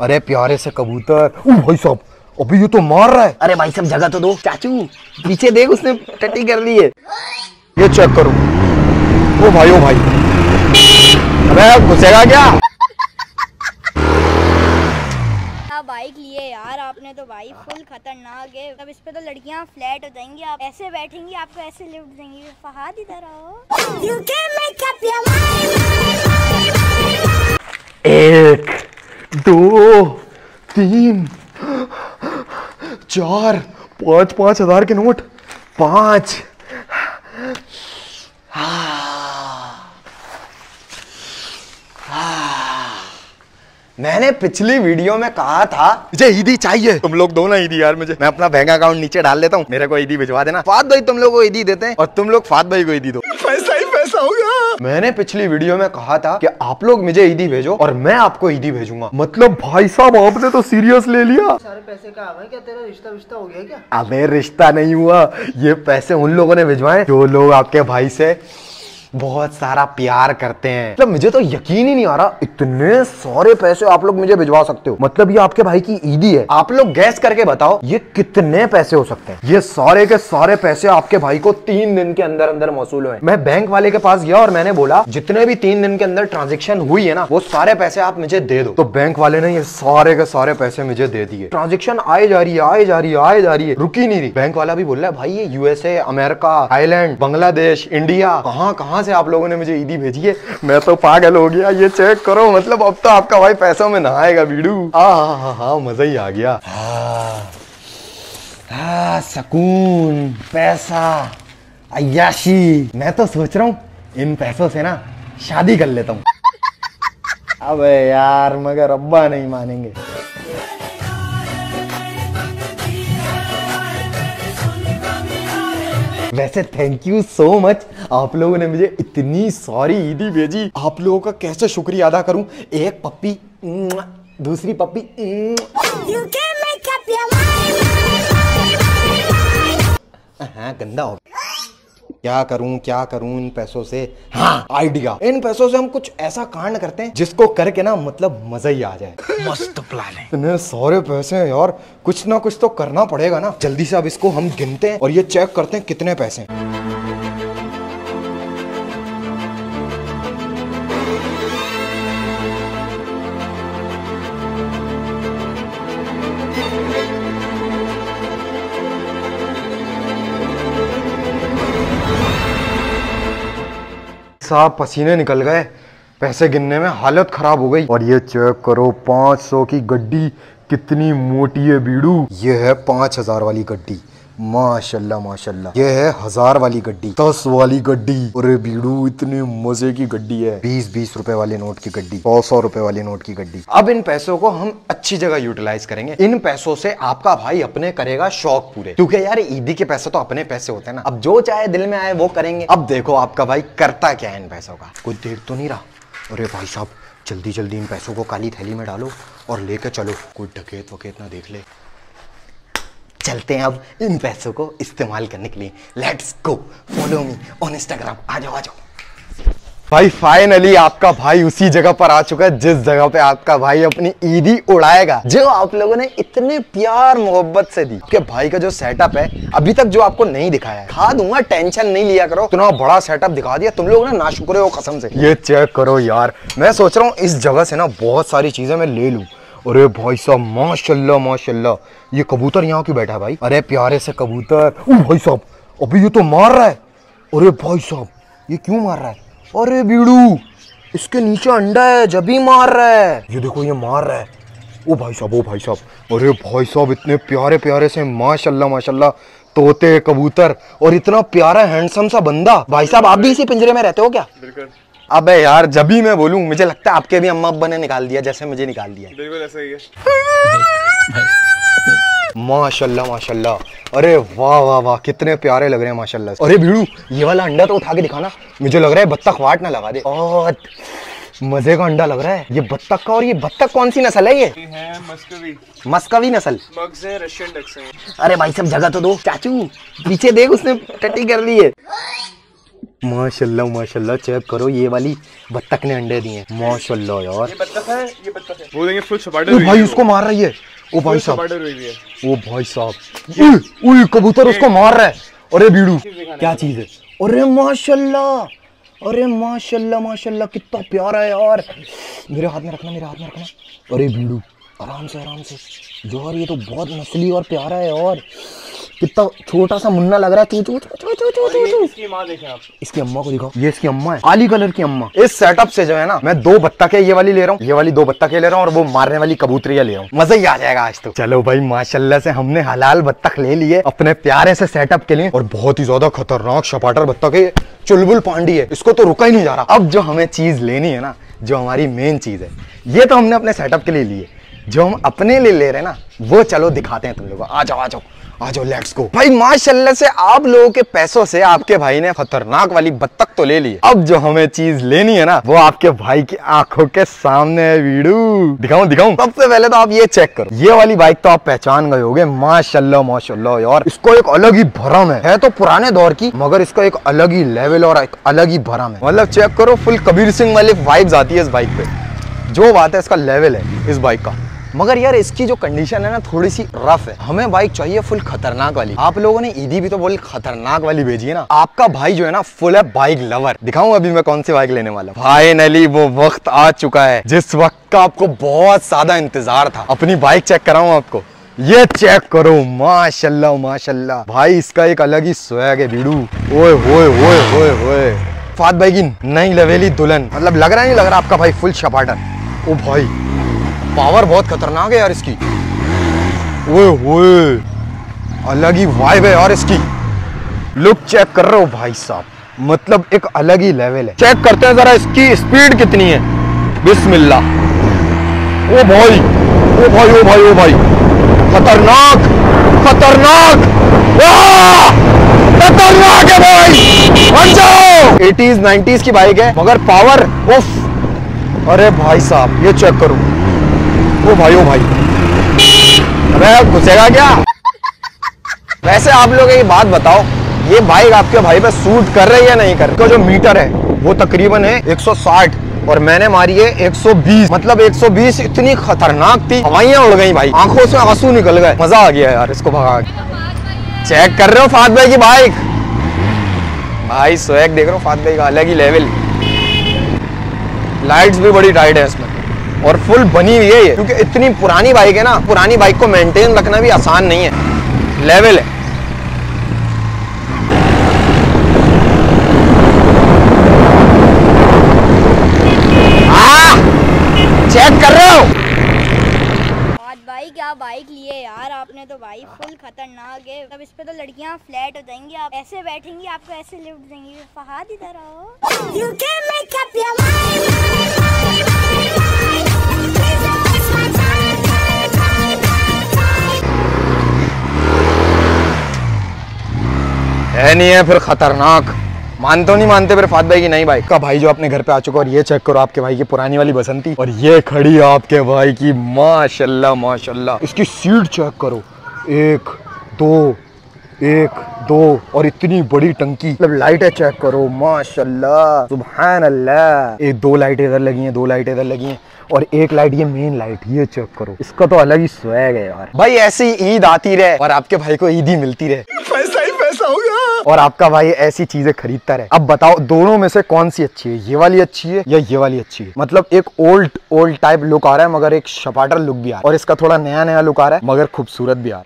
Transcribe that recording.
अरे प्यारे से कबूतर। ओ भाई साहब अभी ये तो मार रहा है। अरे भाई सब जगह तो दो। चाचू पीछे देख उसने टट्टी कर ली है। ये चेक करो। ओ भाई ओ भाई। अबे घुसेगा क्या? बाइक लिए यार आपने तो भाई फुल खतरनाक है। तब इस पे तो लड़कियाँ फ्लैट हो जाएँगी आप ऐसे बैठेंगी आपको ऐसे लिफ्ट देंगी। फहाद इधर आओ। एक दो तीन चार पाँच पाँच हज़ार के नोट पाँच। मैंने पिछली वीडियो में कहा था मुझे ईदी चाहिए। तुम लोग दो ना ईदी यार मुझे। मैं अपना बैंक अकाउंट नीचे डाल लेता हूँ। मेरे को ईदी भिजवा देना। फात भाई तुम लोग को ईदी देते हैं और तुम लोग फात भाई को ईदी दो। पैसा ही पैसा होगा मैंने पिछली वीडियो में कहा था कि आप लोग मुझे ईदी भेजो और मैं आपको ईदी भेजूँगा। मतलब भाई साहब आपने तो सीरियस ले लिया। सारे पैसे का आ क्या तेरा रिश्ता विश्ता हो गया क्या? अबे रिश्ता नहीं हुआ। ये पैसे उन लोगों ने भिजवाए जो लोग आपके भाई से बहुत सारा प्यार करते हैं। मतलब मुझे तो यकीन ही नहीं आ रहा, इतने सारे पैसे आप लोग मुझे भिजवा सकते हो। मतलब ये आपके भाई की ईदी है आप लोग गैस करके बताओ, ये कितने पैसे हो सकते हैं? ये सारे के सारे पैसे आपके भाई को तीन दिन के अंदर अंदर मौसू हुए मैं बैंक वाले के पास गया और मैंने बोला, जितने भी तीन दिन के अंदर ट्रांजेक्शन हुई है ना, वो सारे पैसे आप मुझे दे दो। तो बैंक वाले ने ये सारे के सारे पैसे मुझे दे दिए। ट्रांजेक्शन आए जा रही है, आए जा रही है, आए जा रही है, रुकी नहीं रही। बैंक वाला भी बोल रहा है, भाई ये USA America Thailand Bangladesh India कहाँ कहाँ से आप लोगों ने मुझे ईदी भेजी है। मैं तो पागल हो गया, ये चेक करो मतलब अब तो आपका भाई पैसों में नहाएगा बीड़ू हाँ हाँ हाँ हाँ मज़ा ही आ गया। हाँ सुकून, पैसा अयाशी मैं तो सोच रहा हूँ, इन पैसों से ना शादी कर लेता हूँ। अबे यार, मगर अब्बा नहीं मानेंगे। वैसे थैंक यू सो मच आप लोगों ने मुझे इतनी सॉरी ईदी भेजी। आप लोगों का कैसे शुक्रिया अदा करूँ? एक पप्पी दूसरी पप्पी हाँ गंदा हो गया। क्या करूँ क्या करूँ इन पैसों से? हाँ आइडिया इन पैसों से हम कुछ ऐसा कांड करते हैं जिसको करके ना मतलब मज़ा ही आ जाए। मस्त प्लान है। इतने सारे पैसे हैं यार कुछ ना कुछ तो करना पड़ेगा ना। जल्दी से अब इसको हम गिनते हैं और ये चेक करते हैं कितने पैसे हैं। साहब पसीने निकल गए। पैसे गिनने में हालत खराब हो गई। और ये चेक करो 500 की गड्डी कितनी मोटी है बीड़ू। ये है पाँच हज़ार वाली गड्डी। माशाल्लाह माशाल्लाह। ये है हज़ार वाली गड्डी, दस वाली गड्डी। अरे बीड़ू इतने मज़े की गड्डी है। बीस बीस रुपए वाले नोट की गड्डी, सौ सौ रुपए वाले नोट की गड्डी। अब इन पैसों को हम अच्छी जगह यूटिलाइज करेंगे। इन पैसों से आपका भाई अपने करेगा शौक पूरे। क्योंकि यार ईदी के पैसे तो अपने पैसे होते हैं ना। अब जो चाहे दिल में आए, वो करेंगे। अब देखो आपका भाई करता क्या है इन पैसों का। कोई देख तो नहीं रहा। अरे भाई साहब जल्दी जल्दी इन पैसों को काली थैली में डालो और लेकर चलो। कोई डकेत वकेत ना देख ले। चलते हैं अब इन पैसों को इस्तेमाल करने के लिए। Let's go follow me on Instagram आ जाओ आ जाओ। भाई फाइनली आपका भाई उसी जगह पर आ चुका है, जिस जगह पे आपका भाई अपनी ईदी उड़ाएगा। जो आप लोगों ने इतने प्यार मोहब्बत से दी। के भाई का जो सेटअप है, अभी तक जो आपको नहीं दिखाया है। खा दूँगा टेंशन नहीं लिया करो। इतना बड़ा सेटअप दिखा दिया, तुम लोग ना शुक्र हो कसम से। ये चेक करो यार। मैं सोच रहा हूँ इस जगह से ना बहुत सारी चीज़ें मैं ले लूँ। अरे भाई साहब, माशाल्लाह माशाल्लाह। ये कबूतर यहाँ क्यों बैठा भाई? अरे प्यारे से कबूतर। ओ भाई साहब, अभी ये तो मार रहा है। अरे भाई साहब, ये क्यों मार रहा है? अरे बीड़ू, इसके नीचे अंडा है, जब ही मार रहा है। ये देखो, ये मार रहा है। ओ भाई साहब, ओ भाई साहब, अरे भाई साहब, इतने प्यारे प्यारे से माशाल्लाह माशाल्लाह, तोते कबूतर, और इतना प्यारा, हैंडसम सा बंदा। भाई साहब, आप भी इसी पिंजरे में रहते हो क्या? अबे यार जब भी मैं बोलूँ मुझे लगता है आपके भी अम्मा अब्बा ने निकाल दिया जैसे मुझे निकाल दिया बिल्कुल ऐसा ही है। माशाल्लाह माशाल्लाह। अरे वाह वाह वाह कितने प्यारे लग रहे हैं माशाल्लाह अरे भीड़ू ये वाला अंडा तो उठा के दिखाना। मुझे लग रहा है बत्तख वाट ना लगा दे। और मज़े का अंडा लग रहा है। ये बत्तख का और ये बत्तख कौन सी नस्ल है ये? है मस्कवी। मस्कवी नस्ल। रशियन डक्स हैं। अरे भाई सब जगह तो दो। चाचू पीछे देख उसने टट्टी कर ली है। माशाल्लाह माशाल्लाह चेक करो ये वाली बत्तख ने अंडे दिए। माशाल्लाह यार। ये बत्तख है ये बत्तख है। बोलेंगे फुल छपाटर ओ भाई उसको मार रही है। ओ भाई साहब। छपाटर हुई हुई है। ओ भाई साहब। कबूतर उसको मार रहा है। अरे बीड़ू क्या चीज़ है? अरे माशाल्लाह अरे माशाल्लाह माशाल्लाह कितना प्यारा है यार। मेरे हाथ में रखना मेरे हाथ में रखना। अरे बीड़ू आराम से आराम से। यार ये तो बहुत नस्ली और प्यारा है और कितना छोटा सा मुन्ना लग रहा है। चू चू चू चू चू चू इसकी माँ देखें आप? इसकी अम्मा को दिखाओ। ये इसकी अम्मा है। काली कलर की अम्मा। इस सेटअप से जो है ना मैं दो बत्तखें ये वाली ले रहा हूँ ये वाली दो बत्तखें ले रहा हूँ और वो मारने वाली कबूतरियाँ ले रहा हूँ। मज़ा ही आ जाएगा आज तो। चलो भाई माशाल्लाह से हमने हलाल बत्तख ले लिए अपने प्यारे से सेटअप के लिए। और बहुत ही ज़्यादा खतरनाक शपाटर बत्तख है ये। चुलबुल पांडी है। इसको तो रुका ही नहीं जा रहा। अब जो हमें चीज़ लेनी है ना जो हमारी मेन चीज़ है ये तो हमने अपने सेटअप के लिए लिए जो हम अपने लिए ले रहे हैं ना, वो चलो दिखाते हैं तुम लोगों आ जाओ आ जाओ आ जाओ लेट्स गो भाई, माशाल्लाह से आप लोगों के पैसों से आपके भाई ने खतरनाक वाली बत्तख तो ले ली अब जो हमें चीज़ लेनी है ना, वो आपके भाई की आँखों के सामने है, वीडू। दिखाऊँ दिखाऊँ? सबसे पहले तो आप ये चेक करो। ये वाली बाइक तो आप पहचान गए होगे, माशाल्लाह माशाल्लाह यार। इसको एक अलग ही भरम है। है तो पुराने दौर की, मगर इसका एक अलग ही लेवल और एक अलग ही भरम है। मतलब चेक करो फुल कबीर सिंह वाली वाइब्स आती है इस बाइक पे। जो बात है, इसका लेवल है इस बाइक का। मगर यार, इसकी जो कंडीशन है ना, थोड़ी सी रफ है। हमें बाइक चाहिए फुल खतरनाक वाली। आप लोगों ने ईदी भी तो बोल खतरनाक वाली भेजी है ना? आपका भाई जो है ना फुल है बाइक लवर दिखाऊँ अभी मैं कौन सी बाइक लेने वाला? फाइनली वो वक्त आ चुका है, जिस वक्त का आपको बहुत ज़्यादा इंतज़ार था। अपनी बाइक चेक कराऊं आपको? ये चेक करो। माशाल्लाह माशाल्लाह। भाई, इसका एक अलग ही स्वैग है, बीड़ू। ओए, होए होए होए होए। फात भाई की नई लवेली दुल्हन। मतलब लग रहा नहीं लग रहा आपका भाई फुल छपाटर ओ भाई। पावर बहुत खतरनाक है यार इसकी। ओए होए, अलग ही वाइब है यार इसकी। लुक चेक कर रहे हो भाई साहब मतलब एक अलग ही लेवल है। चेक करते हैं जरा इसकी स्पीड कितनी है। बिस्मिल्लाह। ओ भाई ओ भाई ओ भाई ओ भाई। खतरनाक खतरनाक। खतरनाक है भाई। हट जाओ। 80s 90s की बाइक है, मगर पावर उफ। अरे भाई साहब, ये चेक करो। ओ भाई ओ भाई। अबे घुसेगा क्या? वैसे आप लोग एक बात बताओ, ये बाइक आपके भाई पे सूट कर रही है नहीं कर रही? इसका जो मीटर है, वो तकरीबन है 160 और मैंने मारी है 120 मतलब 120 इतनी खतरनाक थी। हवाइयाँ उड़ गई भाई। आँखों से आँसू निकल गए। मज़ा आ गया यार, इसको भगा चेक कर रहे हो फात भाई की बाइक भाई, स्वैग देख रहे हो फात भाई का अलग ही लेवल लाइट्स भी बड़ी टाइट है इसमें। और फुल बनी हुई है क्योंकि इतनी पुरानी बाइक है ना, पुरानी बाइक को मेंटेन रखना भी आसान नहीं है। लेवल है। चेक कर रहे हो? भाई क्या बाइक लिए यार, आपने तो भाई फुल खतरनाक है। तब इस पे तो लड़कियाँ फ्लैट हो जाएँगी, आप ऐसे बैठेंगी, आपको ऐसे लिफ्ट देंगी। फहाद इधर आओ। है नहीं है फिर खतरनाक। मानते हो नहीं मानते फिर फात भाई की नहीं भाई। का भाई जो अपने घर पे आ चुका और ये चेक करो आपके भाई की पुरानी वाली बसंती। और ये खड़ी आपके भाई की माशाल्लाह माशाल्लाह। इसकी सीट चेक करो। एक दो एक दो और इतनी बड़ी टंकी। मतलब लाइटें चेक करो माशाल्लाह सुबहान अल्लाह एक दो लाइट इधर लगी हैं दो लाइट इधर लगी हैं और एक लाइट ये मेन लाइट ये चेक करो। इसका तो अलग ही स्वैग है यार। भाई ऐसी ईद आती रहे और आपके भाई को ईद ही मिलती रहे। और आपका भाई ऐसी चीज़ें खरीदता रहे। अब बताओ, दोनों में से कौन सी अच्छी है? ये वाली अच्छी है या ये वाली अच्छी है? मतलब एक ओल्ड ओल्ड टाइप लुक आ रहा है, मगर एक शपाटर लुक भी आ रहा है। और इसका थोड़ा नया नया लुक आ रहा है, मगर खूबसूरत भी आ रहा है।